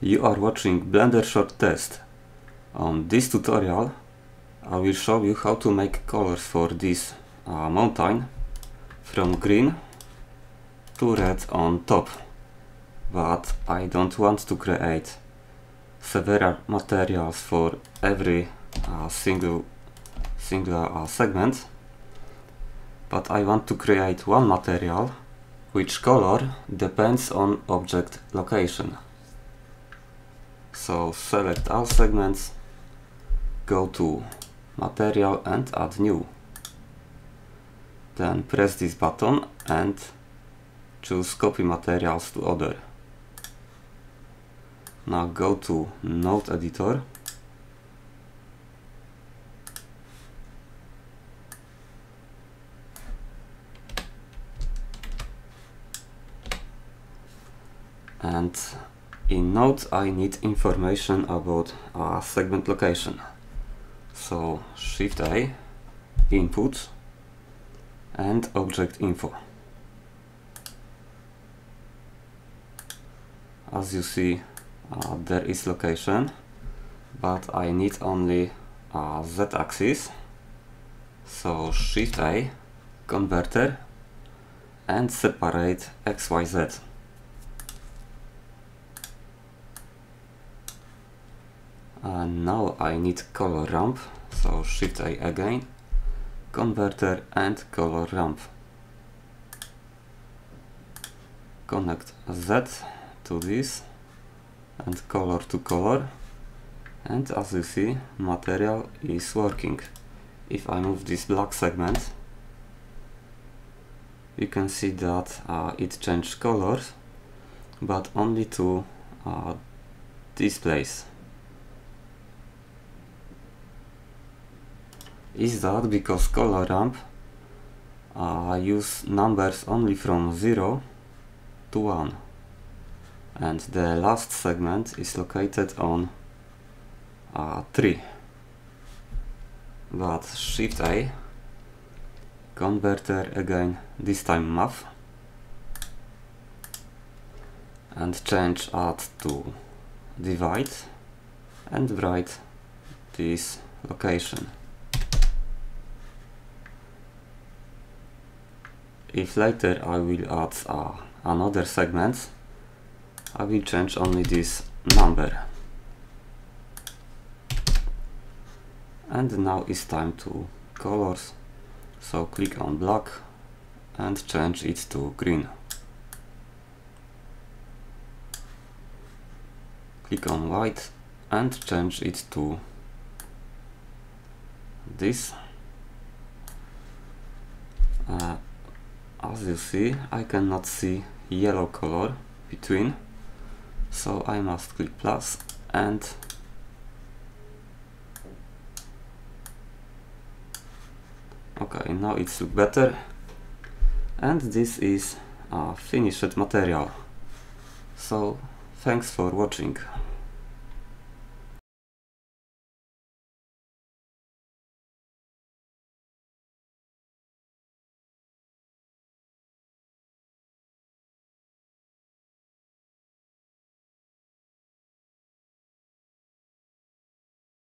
You are watching Blender Short Test. On this tutorial I will show you how to make colors for this uh, mountain from green to red on top. But I don't want to create several materials for every uh, single, single uh, segment but I want to create one material which color depends on object location. So select all segments, go to material and add new. Then press this button and choose copy materials to other. Now go to node editor and in Node I need information about a segment location. So Shift A, input and object info. As you see uh, there is location but I need only a z-axis so Shift A, converter and separate XYZ. And now I need color ramp so shift A again converter and color ramp. Connect Z to this and color to color. And as you see material is working. If I move this black segment you can see that uh, it changed colors but only to uh, this place is that because color ramp uh, use numbers only from 0 to 1 and the last segment is located on uh, 3 but shift A converter again this time math and change add to divide and write this location If later I will add uh, another segment, I will change only this number. And now it's time to colors. So click on black and change it to green. Click on white and change it to this. Uh, as you see I cannot see yellow color between so I must click plus and okay now it's look better. And this is a finished material. So thanks for watching